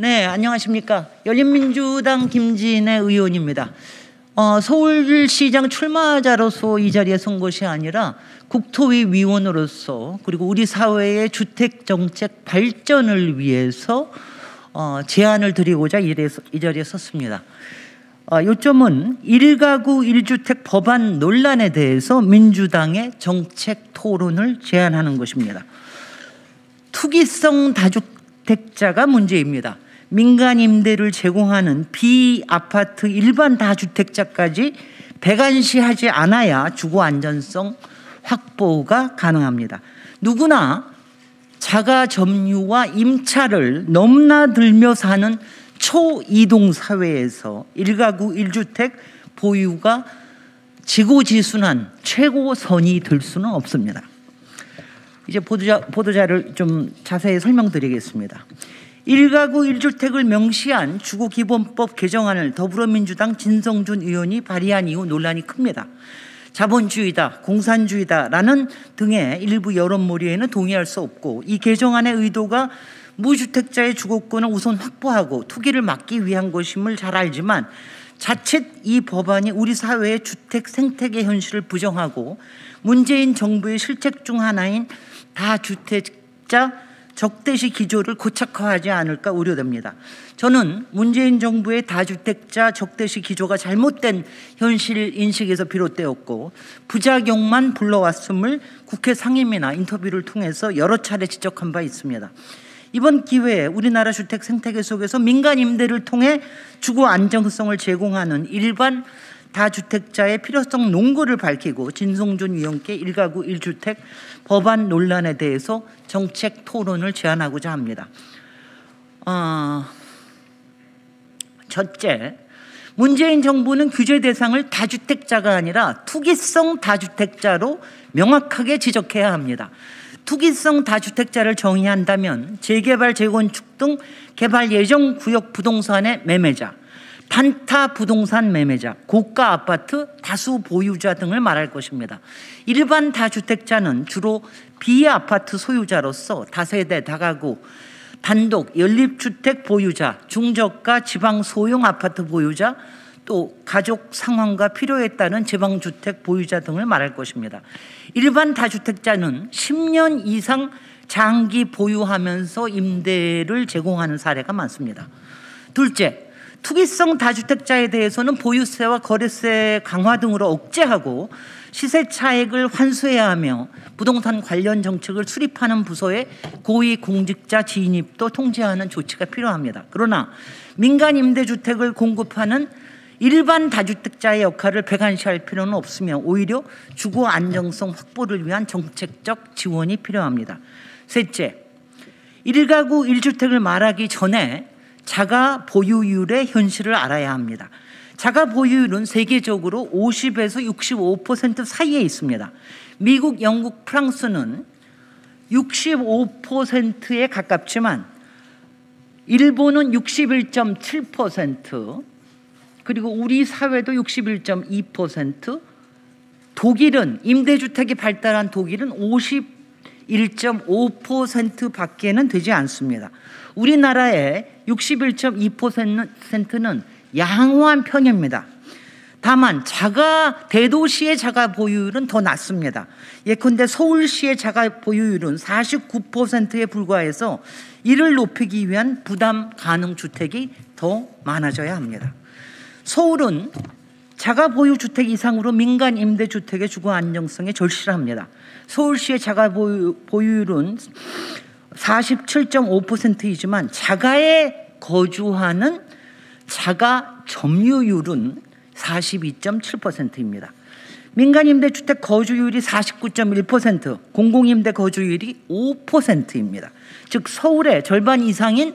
네, 안녕하십니까. 열린민주당 김진애 의원입니다. 어, 서울시장 출마자로서 이 자리에 선 것이 아니라 국토위 위원으로서 그리고 우리 사회의 주택 정책 발전을 위해서 어, 제안을 드리고자 이 자리에 섰습니다. 어, 요점은 1가구 1주택 법안 논란에 대해서 민주당의 정책 토론을 제안하는 것입니다. 투기성 다주택자가 문제입니다. 민간 임대를 제공하는 비아파트 일반 다주택자까지 배관시하지 않아야 주거 안전성 확보가 가능합니다. 누구나 자가 점유와 임차를 넘나들며 사는 초이동 사회에서 일가구 일주택 보유가 지고지순한 최고선이 될 수는 없습니다. 이제 보도자, 보도자를 좀 자세히 설명드리겠습니다. 1가구 1주택을 명시한 주거기본법 개정안을 더불어민주당 진성준 의원이 발의한 이후 논란이 큽니다. 자본주의다, 공산주의다라는 등의 일부 여론몰이에는 동의할 수 없고 이 개정안의 의도가 무주택자의 주거권을 우선 확보하고 투기를 막기 위한 것임을 잘 알지만 자칫 이 법안이 우리 사회의 주택 생태계 현실을 부정하고 문재인 정부의 실책 중 하나인 다주택자 적대시 기조를 고착화하지 않을까 우려됩니다. 저는 문재인 정부의 다주택자 적대시 기조가 잘못된 현실 인식에서 비롯되었고 부작용만 불러왔음을 국회 상임이나 인터뷰를 통해서 여러 차례 지적한 바 있습니다. 이번 기회에 우리나라 주택 생태계 속에서 민간 임대를 통해 주거 안정성을 제공하는 일반 다주택자의 필요성 논거를 밝히고 진송준 위원께 일가구 일주택 법안 논란에 대해서 정책 토론을 제안하고자 합니다. 어, 첫째, 문재인 정부는 규제 대상을 다주택자가 아니라 투기성 다주택자로 명확하게 지적해야 합니다. 투기성 다주택자를 정의한다면 재개발, 재건축 등 개발 예정 구역 부동산의 매매자, 단타 부동산 매매자, 고가 아파트 다수 보유자 등을 말할 것입니다. 일반 다주택자는 주로 비아파트 소유자로서 다세대, 다가구, 단독, 연립주택 보유자, 중저가 지방 소형 아파트 보유자, 또 가족 상황과 필요에 따른 지방주택 보유자 등을 말할 것입니다. 일반 다주택자는 10년 이상 장기 보유하면서 임대를 제공하는 사례가 많습니다. 둘째, 투기성 다주택자에 대해서는 보유세와 거래세 강화 등으로 억제하고 시세 차익을 환수해야 하며 부동산 관련 정책을 수립하는 부서의 고위 공직자 진입도 통제하는 조치가 필요합니다. 그러나 민간 임대주택을 공급하는 일반 다주택자의 역할을 배관시할 필요는 없으며 오히려 주거 안정성 확보를 위한 정책적 지원이 필요합니다. 셋째, 1가구 1주택을 말하기 전에 자가 보유율의 현실을 알아야 합니다. 자가 보유율은 세계적으로 50에서 65% 사이에 있습니다. 미국, 영국, 프랑스는 65%에 가깝지만 일본은 61.7%, 그리고 우리 사회도 61.2%, 독일은 임대주택이 발달한 독일은 51.5% 밖에는 되지 않습니다. 우리나라의 61.2%는 양호한 편입니다. 다만 자가 대도시의 자가 보유율은 더 낮습니다. 예컨대 서울시의 자가 보유율은 49%에 불과해서 이를 높이기 위한 부담 가능 주택이 더 많아져야 합니다. 서울은 자가 보유 주택 이상으로 민간 임대 주택의 주거 안정성에 절실합니다. 서울시의 자가 보유, 보유율은 47.5%이지만 자가에 거주하는 자가 점유율은 42.7%입니다. 민간임대주택 거주율이 49.1%, 공공임대 거주율이 5%입니다. 즉 서울의 절반 이상인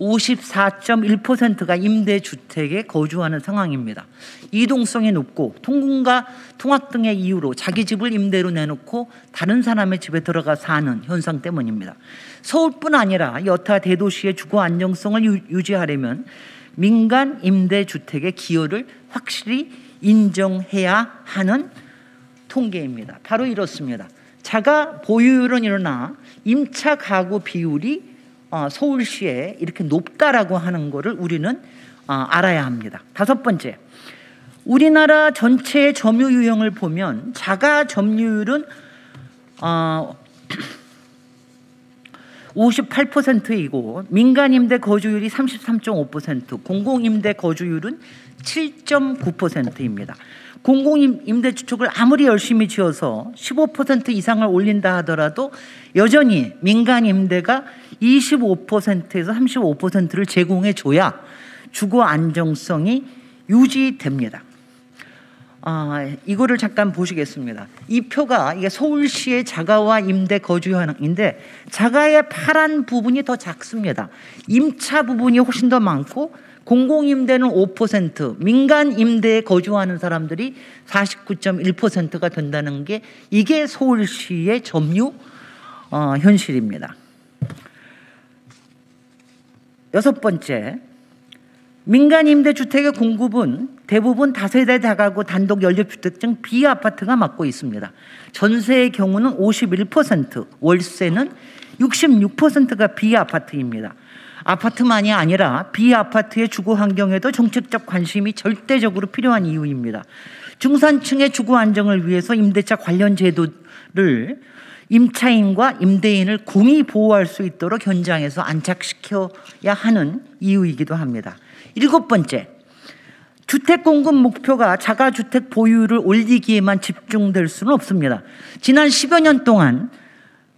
54.1%가 임대주택에 거주하는 상황입니다. 이동성이 높고 통근과 통학 등의 이유로 자기 집을 임대로 내놓고 다른 사람의 집에 들어가 사는 현상 때문입니다. 서울뿐 아니라 여타 대도시의 주거 안정성을 유지하려면 민간 임대주택의 기여를 확실히 인정해야 하는 통계입니다. 바로 이렇습니다. 자가 보유율은 일어나 임차 가구 비율이 어, 서울시에 이렇게 높다라고 하는 것을 우리는 어, 알아야 합니다. 다섯 번째, 우리나라 전체의 점유 유형을 보면 자가 점유율은 어, 58%이고 민간 임대 거주율이 33.5%, 공공 임대 거주율은 7.9%입니다. 공공 임대 주택을 아무리 열심히 지어서 15% 이상을 올린다 하더라도 여전히 민간 임대가 25%에서 35%를 제공해 줘야 주거 안정성이 유지됩니다. 아, 이거를 잠깐 보시겠습니다. 이 표가 이게 서울시의 자가와 임대 거주 현황인데 자가의 파란 부분이 더 작습니다. 임차 부분이 훨씬 더 많고 공공임대는 5%, 민간 임대에 거주하는 사람들이 49.1%가 된다는 게 이게 서울시의 점유 어, 현실입니다. 여섯 번째, 민간 임대 주택의 공급은 대부분 다세대 다가구 단독 연립주택 등 비아파트가 맡고 있습니다. 전세의 경우는 51%, 월세는 66%가 비아파트입니다. 아파트만이 아니라 비아파트의 주거 환경에도 정책적 관심이 절대적으로 필요한 이유입니다. 중산층의 주거 안정을 위해서 임대차 관련 제도를 임차인과 임대인을 공히 보호할 수 있도록 현장에서 안착시켜야 하는 이유이기도 합니다. 일곱 번째, 주택 공급 목표가 자가 주택 보유를 올리기에만 집중될 수는 없습니다. 지난 10여 년 동안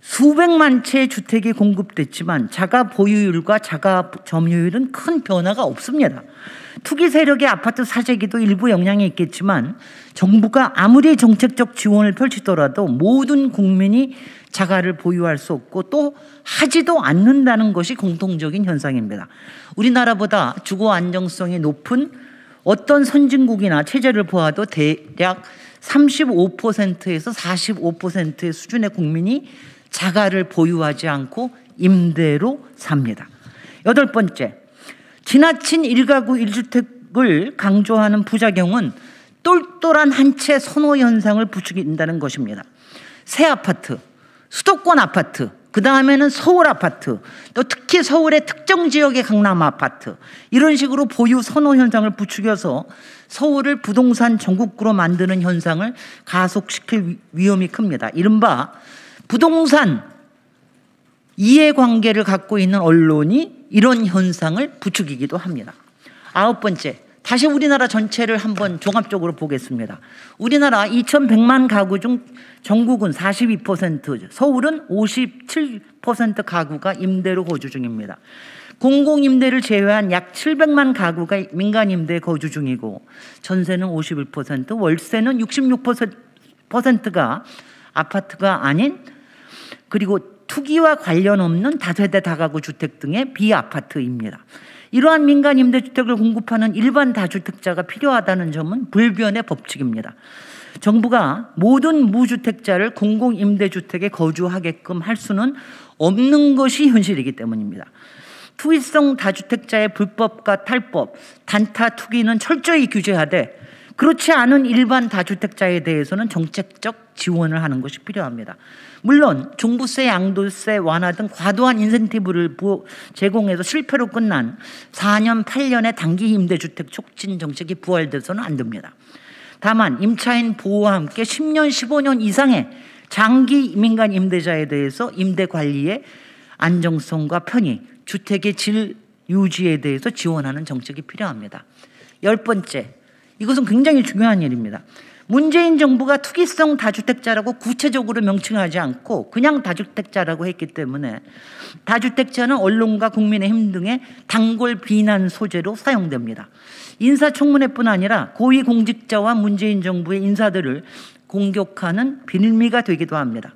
수백만 채의 주택이 공급됐지만 자가 보유율과 자가 점유율은 큰 변화가 없습니다. 투기 세력의 아파트 사재기도 일부 영향이 있겠지만 정부가 아무리 정책적 지원을 펼치더라도 모든 국민이 자가를 보유할 수 없고 또 하지도 않는다는 것이 공통적인 현상입니다. 우리나라보다 주거 안정성이 높은 어떤 선진국이나 체제를 보아도 대략 35%에서 45%의 수준의 국민이 자가를 보유하지 않고 임대로 삽니다. 여덟 번째, 지나친 일가구 일주택을 강조하는 부작용은 똘똘한 한 채 선호 현상을 부추긴다는 것입니다. 새 아파트, 수도권 아파트, 그 다음에는 서울 아파트, 또 특히 서울의 특정 지역의 강남 아파트, 이런 식으로 보유 선호 현상을 부추겨서 서울을 부동산 전국구로 만드는 현상을 가속시킬 위험이 큽니다. 이른바 부동산 이해관계를 갖고 있는 언론이 이런 현상을 부추기기도 합니다. 아홉 번째, 다시 우리나라 전체를 한번 종합적으로 보겠습니다. 우리나라 2,100만 가구 중 전국은 42%, 서울은 57% 가구가 임대로 거주 중입니다. 공공임대를 제외한 약 700만 가구가 민간임대 거주 중이고 전세는 51%, 월세는 66%가 아파트가 아닌 그리고 투기와 관련 없는 다세대 다가구 주택 등의 비아파트입니다. 이러한 민간 임대주택을 공급하는 일반 다주택자가 필요하다는 점은 불변의 법칙입니다. 정부가 모든 무주택자를 공공임대주택에 거주하게끔 할 수는 없는 것이 현실이기 때문입니다. 투기성 다주택자의 불법과 탈법, 단타 투기는 철저히 규제하되 그렇지 않은 일반 다주택자에 대해서는 정책적 지원을 하는 것이 필요합니다. 물론 종부세, 양도세 완화 등 과도한 인센티브를 제공해서 실패로 끝난 4년, 8년의 단기 임대주택 촉진 정책이 부활돼서는 안 됩니다. 다만 임차인 보호와 함께 10년, 15년 이상의 장기 민간 임대자에 대해서 임대 관리의 안정성과 편의, 주택의 질 유지에 대해서 지원하는 정책이 필요합니다. 열 번째, 이것은 굉장히 중요한 일입니다. 문재인 정부가 투기성 다주택자라고 구체적으로 명칭하지 않고 그냥 다주택자라고 했기 때문에 다주택자는 언론과 국민의 힘 등의 단골 비난 소재로 사용됩니다. 인사청문회뿐 아니라 고위공직자와 문재인 정부의 인사들을 공격하는 비밀미가 되기도 합니다.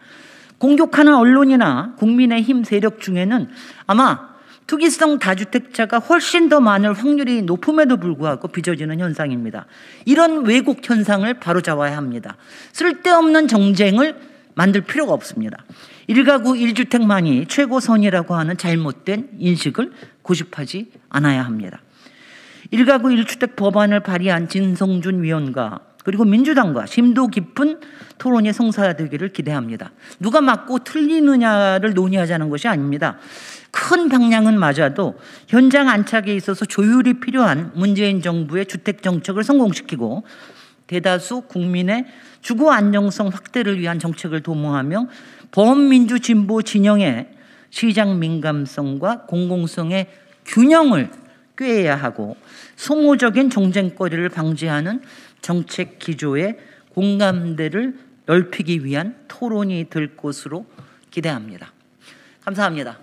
공격하는 언론이나 국민의 힘 세력 중에는 아마 투기성 다주택자가 훨씬 더 많을 확률이 높음에도 불구하고 빚어지는 현상입니다. 이런 왜곡 현상을 바로 잡아야 합니다. 쓸데없는 정쟁을 만들 필요가 없습니다. 1가구 1주택만이 최고선이라고 하는 잘못된 인식을 고집하지 않아야 합니다. 1가구 1주택 법안을 발의한 진성준 위원과 그리고 민주당과 심도 깊은 토론이 성사되기를 기대합니다. 누가 맞고 틀리느냐를 논의하자는 것이 아닙니다. 큰 방향은 맞아도 현장 안착에 있어서 조율이 필요한 문재인 정부의 주택 정책을 성공시키고 대다수 국민의 주거 안정성 확대를 위한 정책을 도모하며 범민주 진보 진영의 시장 민감성과 공공성의 균형을 꾀해야 하고 소모적인 정쟁거리를 방지하는 정책 기조의 공감대를 넓히기 위한 토론이 될 것으로 기대합니다. 감사합니다.